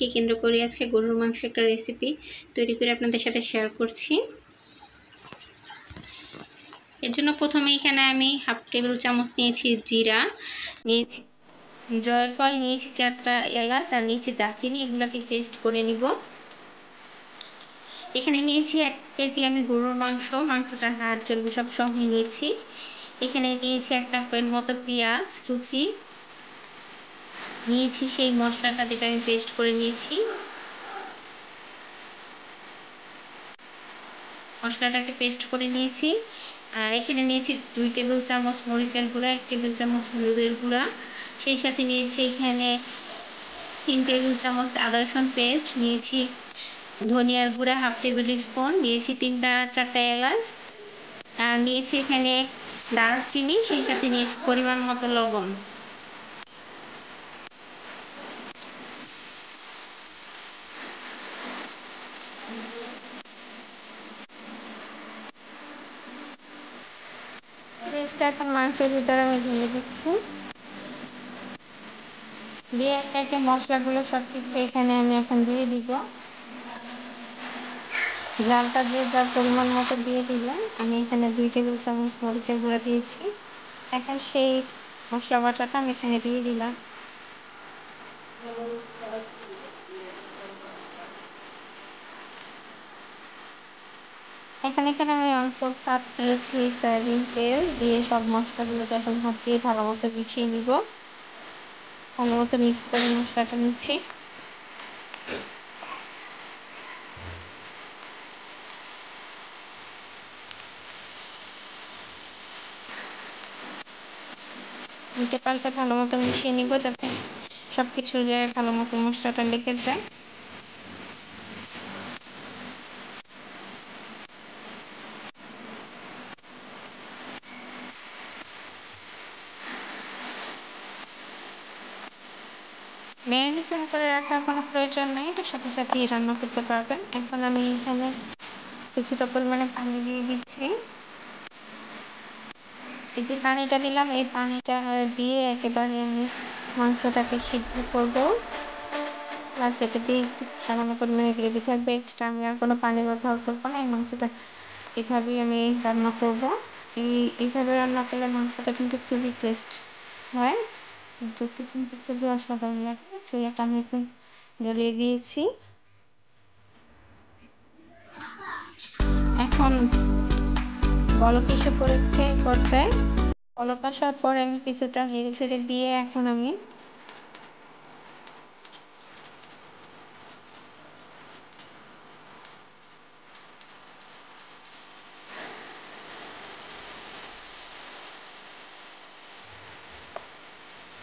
ঈদকে কেন্দ্র করে আজকে গরুর মাংস একটা রেসিপি তৈরি করে আপনাদের সাথে শেয়ার করছি। এর জন্য প্রথমে এখানে আমি হাফ টেবিল চামচ নিয়েছি জিরা, নিয়েছি জয়ফল, নিয়েছি চারটা এলাচ আর নিয়েছি দারচিনি, এগুলোকে টেস্ট করে নিব। এখানে নিয়েছি এক কেজি আমি গরুর মাংস, মাংসটা হাড় চর্বি সব সহ নিয়েছি। এখানে নিয়েছি একটা পেন মতো পেঁয়াজ, কুচি নিয়েছি সেই মশলাটা যেটা আমি পেস্ট করে নিয়েছি। মশলাটাকে পেস্ট করে নিয়েছি। আর এখানে নিয়েছি দুই টেবিল চামচ মরিচের গুঁড়া, এক টেবিল চামচ হলুদের গুঁড়া। সেই সাথে নিয়েছি এখানে তিন টেবিল চামচ আদা রসুন পেস্ট নিয়েছি ধনিয়ার গুঁড়া হাফ টেবিল স্পুন নিয়েছি তিনটা চারটা এলাচ। আর নিয়েছি এখানে দারচিনি, সেই সাথে নিয়েছি পরিমাণ মতো লবণ। পেস্টটা এখন মাংসের ভিতরে আমি ঢেলে দিচ্ছি। দিয়ে একে একে মশলাগুলো সব কিছু এখানে আমি এখন দিয়ে দিব। জালটা যে যার পরিমাণ মতো দিয়ে দিলাম, আমি এখানে দুই টেবিল চামচ মরিচের গুঁড়া দিয়েছি। এখন সেই মশলা বাটাটা আমি এখানে দিয়ে দিলাম। এখানে এখানে আমি অল্প কাপ দিয়েছি সয়াবিন তেল দিয়ে সব মশলাগুলোকে এখন হাত দিয়ে ভালো মতো মিশিয়ে নিব। ভালো মতো মিক্স করে মশলাটা নিচ্ছি। উল্টে পাল্টে ভালো মতো মিশিয়ে নিব যাতে সব কিছু জায়গায় ভালো মতো মশলাটা লেগে যায়। ম্যারিনেশন করে রাখার কোনো প্রয়োজন নেই এটার সাথে সাথেই রান্না করতে পারবেন। এখন আমি এখানে কিছুটা পরিমাণে পানি দিয়ে দিচ্ছি। এই যে পানিটা দিলাম, এই পানিটা দিয়ে একেবারে আমি মাংসটাকে সিদ্ধ করব। প্লাস এটা দিয়ে একটু সামান্য পরিমাণে গ্রেভি থাকবে এক্সট্রা আমি আর কোনো পানি ব্যবহার করব না, এই মাংসটা এভাবেই আমি রান্না করব। এই, এইভাবে রান্না করলে মাংসটা কিন্তু খুবই টেস্ট হয়। দেখতে কিন্তু খুবই অসাধারণ লাগে। চুলাটা আমি একটু জ্বলিয়ে দিয়েছি। এখন বলক এসে পড়েছে পর্যায়ে। বলক আসার পরে আমি কিছুটা নেড়ে দিয়ে এখন আমি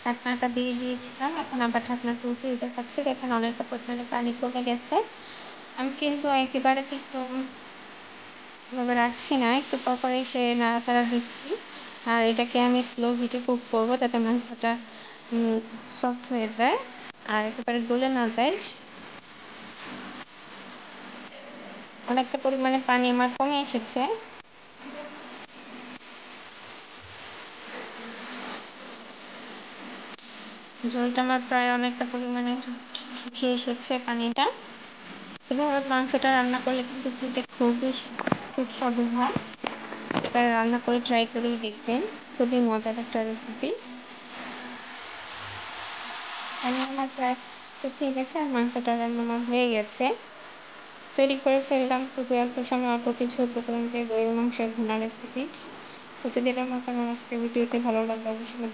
ঢাকনাটা দিয়ে দিয়েছিলাম। এখন আবার ঢাকনাটা উঠিয়ে দেখাচ্ছি। এখানে অনেকটা পরিমাণে পানি কমে গেছে। আমি কিন্তু একেবারে কিন্তু এভাবে রাখছি না। একটু পর এসে নাড়াচাড়া দিচ্ছি। আর এটাকে আমি স্লো হিটে কুক করব যাতে মাংসটা সফট হয়ে যায় আর একেবারে গলে না যায়। অনেকটা পরিমাণে পানি আমার কমে এসেছে। ঝোলটা আমার প্রায় অনেকটা পরিমাণে শুকিয়ে এসেছে পানিটা। এভাবে মাংসটা রান্না করলে কিন্তু খেতে খুবই সুস্বাদু হয়। এটা রান্না করে ট্রাই করে দেখবেন। খুবই মজার একটা রেসিপি আমি আমার প্রায় শুকিয়ে গেছে আর মাংসটা রান্না আমার হয়ে গেছে। তৈরি করে ফেললাম খুবই অল্প সময়, অল্প কিছু উপকরণ দিয়ে গরুর মাংসের ভুনা রেসিপি প্রতিদিনের আমার আমার আজকে ভিডিওটি ভালো লাগলে অবশ্যই আমার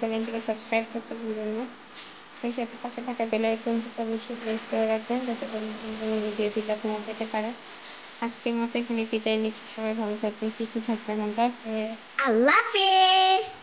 সাবস্ক্রাইব করতে ভুলবেন না। সেই সাথে পাশে থাকা বেল আইকনটিতে অবশ্যই প্রেস করে রাখবেন যাতে কোনো ভিডিও দিলে আপনারা পেতে পারেন। আজকের মতো এখানে বিদায় নিচ্ছি। সবাই ভালো থাকবেন, সুস্থ থাকবেন আমরা আল্লাহ হাফেজ।